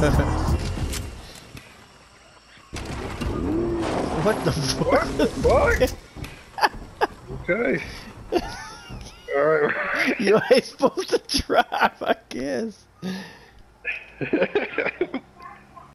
what the fuck? What okay. Alright. you ain't supposed to drive, I guess.